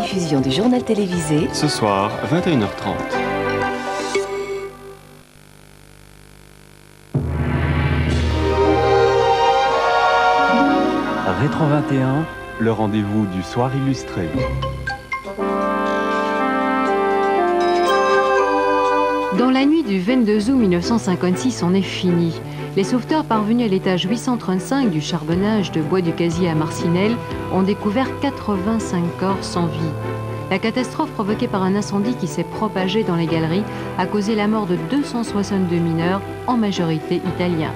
rediffusion du journal télévisé. Ce soir, 21h30. Rétro 21, le rendez-vous du soir illustré. Dans la nuit du 22 août 1956, on est fini. Les sauveteurs parvenus à l'étage 835 du charbonnage de Bois du Casier à Marcinelle ont découvert 85 corps sans vie. La catastrophe provoquée par un incendie qui s'est propagé dans les galeries a causé la mort de 262 mineurs, en majorité italiens.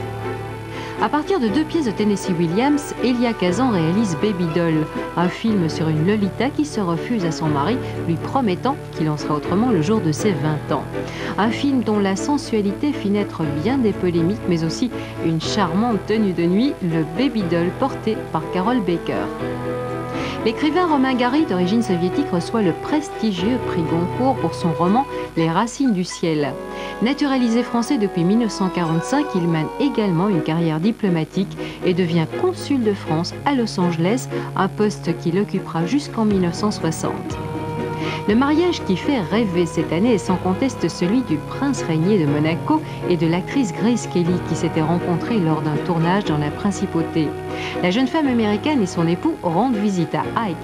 À partir de deux pièces de Tennessee Williams, Elia Kazan réalise Baby Doll, un film sur une Lolita qui se refuse à son mari, lui promettant qu'il en sera autrement le jour de ses 20 ans. Un film dont la sensualité fit naître bien des polémiques, mais aussi une charmante tenue de nuit, le Baby Doll porté par Carol Baker. L'écrivain Romain Gary, d'origine soviétique, reçoit le prestigieux prix Goncourt pour son roman Les Racines du ciel. Naturalisé français depuis 1945, il mène également une carrière diplomatique et devient consul de France à Los Angeles, un poste qu'il occupera jusqu'en 1960. Le mariage qui fait rêver cette année est sans conteste celui du prince régnier de Monaco et de l'actrice Grace Kelly qui s'étaient rencontrés lors d'un tournage dans la principauté. La jeune femme américaine et son époux rendent visite à Ike.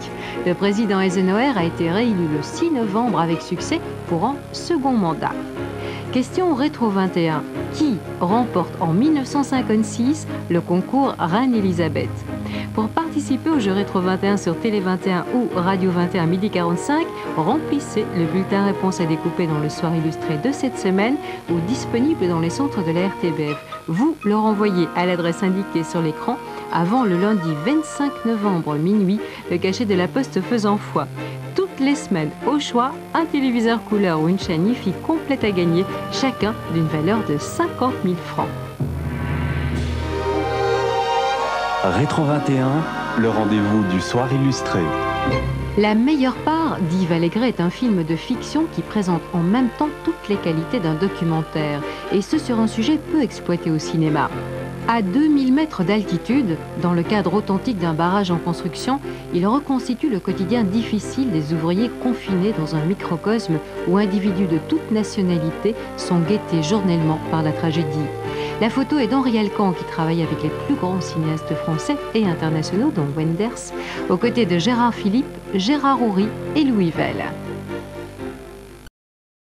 Le président Eisenhower a été réélu le 6 novembre avec succès pour un second mandat. Question Rétro 21. Qui remporte en 1956 le concours Reine-Elisabeth Pour participer au jeu Rétro 21 sur Télé 21 ou Radio 21 midi 45, remplissez le bulletin réponse à découper dans le soir illustré de cette semaine ou disponible dans les centres de la RTBF. Vous le renvoyez à l'adresse indiquée sur l'écran avant le lundi 25 novembre minuit, le cachet de la poste faisant foi toutes les semaines au choix un téléviseur couleur ou une chaîne IFI complète à gagner, chacun d'une valeur de 50 000 francs. Rétro 21, le rendez-vous du soir illustré. La meilleure part d'Yves Allégret est un film de fiction qui présente en même temps toutes les qualités d'un documentaire, et ce sur un sujet peu exploité au cinéma. À 2000 mètres d'altitude, dans le cadre authentique d'un barrage en construction, il reconstitue le quotidien difficile des ouvriers confinés dans un microcosme où individus de toute nationalité sont guettés journellement par la tragédie. La photo est d'Henri Alcan qui travaille avec les plus grands cinéastes français et internationaux, dont Wenders, aux côtés de Gérard Philippe, Gérard Houry et Louis Velle.